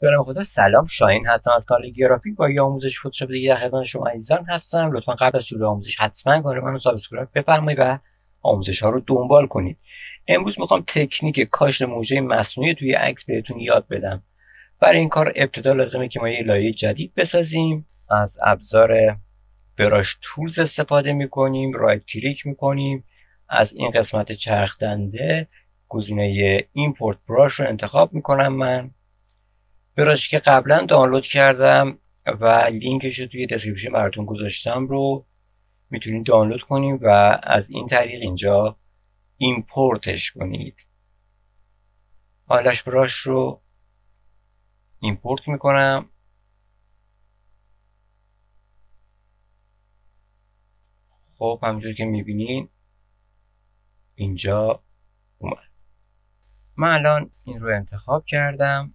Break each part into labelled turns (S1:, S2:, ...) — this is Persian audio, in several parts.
S1: به خدا سلام شاهین هستم از کانال گرافیک. با یه آموزش فتوشاپ دیگه در خدمت شما عزیزان هستم. لطفا قبل از شروع آموزش حتما کانال منو subscribe بفرمایید و آموزش ها رو دنبال کنید. امروز می‌خوام تکنیک کاشت مژه مصنوعی توی عکس بهتون یاد بدم. برای این کار ابتدا لازمه که ما یه لایه جدید بسازیم. از ابزار brush tools استفاده می‌کنیم right click می‌کنیم. از این قسمت چرخ دنده گزینه import brush رو انتخاب می‌کنم من. brush که قبلا دانلود کردم و لینکش رو توی description براتون گذاشتم رو می‌تونید دانلود کنید و از این طریق اینجا import ش کنید. eyelash brush رو import می‌کنم. خب همونجور که می‌بینین اینجا اومد. من الان این رو انتخاب کردم.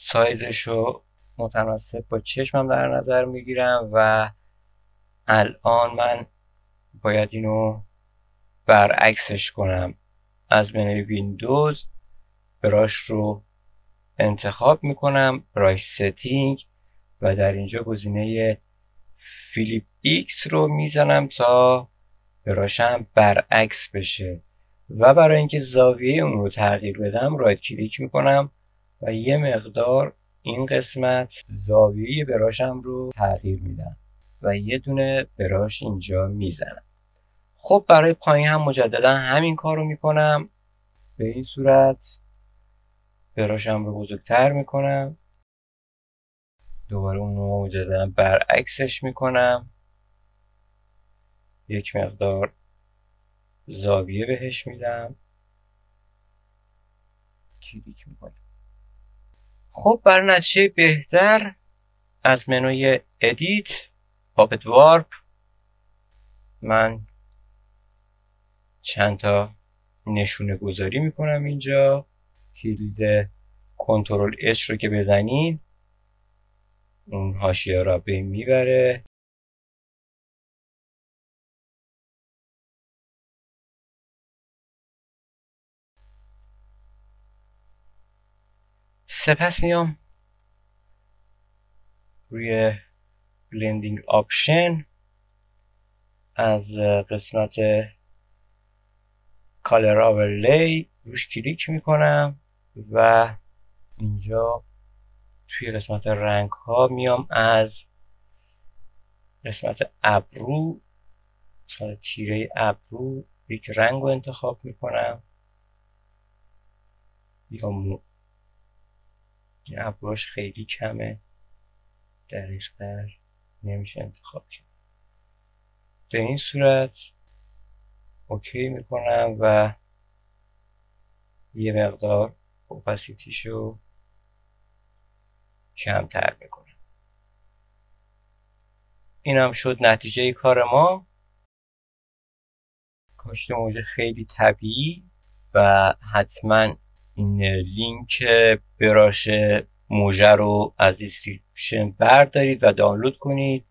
S1: سایزش رو متناسب با چشمم در نظر می‌گیرم و الان من باید اینو برعکسش کنم. از منوی windows brush رو انتخاب می‌کنم brush setting و در اینجا گزینه flip X رو می‌زنم تا brush م برعکس بشه. و برای اینکه زاویه اون رو تغییر بدم right click می‌کنم. و یه مقدار این قسمت زاویه brush م رو تغییر میدم و یه دونه brush اینجا می‌زنم. خب برای پایین هم مجددا همین کار رو می‌کنم. به این صورت brush م رو بزرگتر می‌کنم. دوباره اون رو مجددا برعکسش می‌کنم. یک مقدار زاویه بهش میدم. کلیک می‌کنم. خب برای نتیجه بهتر از منوی Edit Puppet Warp من چند تا نشونه گذاری می‌کنم اینجا. کلید Control H رو که بزنین اون حاشیه را به می‌بره سپس میام روی Blending Option از قسمت Color Overlay روش کلیک می‌کنم و اینجا توی قسمت رنگ ها میام از قسمت ابرو قسمت تیره ابرو یک رنگ رو انتخاب می‌کنم یا این ابروش خیلی کمه. دقیقتر نمیشه انتخاب کرد. به این صورت اوکی می‌کنم و یه مقدار اوپاسیتیشو کمتر می‌کنم. این هم شد نتیجه کار ما. کاشت موجه خیلی طبیعی و حتما این لینک brush مژه رو از description بردارید و دانلود کنید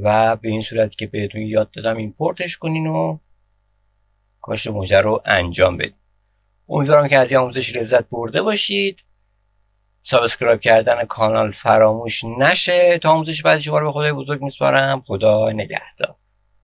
S1: و به این صورت که بهتون یاد دادم import ش کنین و کاشت مژه رو انجام بدید امیدوارم که از این آموزش لذت برده باشید. subscribe کردن کانال فراموش نشه. تا آموزش بعدی شما رو به خدای بزرگ میسپارم. خدا نگهدار.